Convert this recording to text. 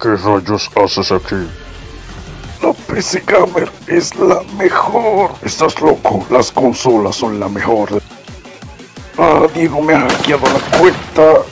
¿Qué rayos haces aquí? La PC Gamer es la mejor. Estás loco, las consolas son la mejor. Ah, Diego me ha hackeado la cuenta.